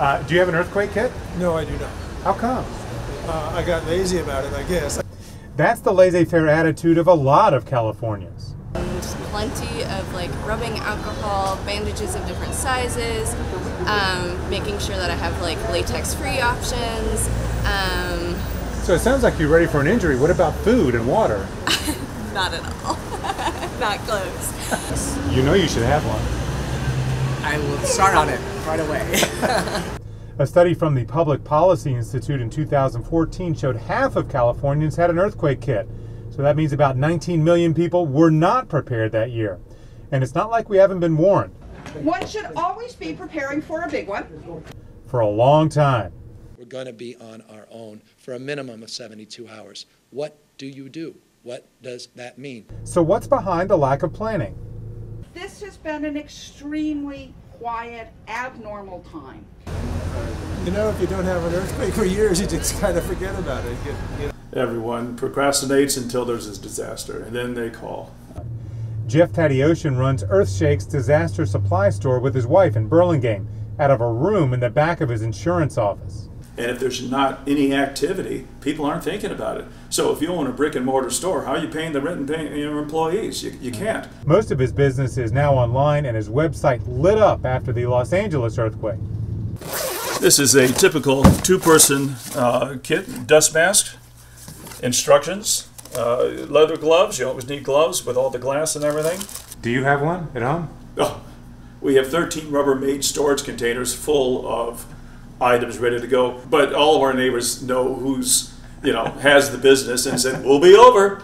Uh, do you have an earthquake kit? No, I do not. How come? Uh, I got lazy about it, I guess. That's the laissez-faire attitude of a lot of Californians. And plenty of like rubbing alcohol, bandages of different sizes, um, making sure that I have like latex-free options. Um, So it sounds like you're ready for an injury. What about food and water? not at all. not close. You know you should have one. I will start on it right away. A study from the Public Policy Institute in 2014 showed half of Californians had an earthquake kit. So that means about 19 million people were not prepared that year. And it's not like we haven't been warned One should always be preparing for a big one. for a long time. We're going to be on our own for a minimum of 72 hours. What do you do? What does that mean? So what's behind the lack of planning? This has been an extremely quiet, abnormal time. You know, if you don't have an earthquake for years, you just kind of forget about it. You, you know. Everyone procrastinates until there's a disaster, and then they call. Jeff Tadioshan runs Earthshake's disaster supply store with his wife in Burlingame out of a room in the back of his insurance office. And if there's not any activity, people aren't thinking about it. So if you own a brick and mortar store, how are you paying the rent and paying your employees? You, you can't. Most of his business is now online and his website lit up after the Los Angeles earthquake. This is a typical two-person uh, kit, dust mask, instructions, uh, leather gloves. You always need gloves with all the glass and everything. Do you have one at home? Oh, we have 13 Rubbermaid storage containers full of items ready to go. But all of our neighbors know who's, you know, has the business and said, "We'll be over."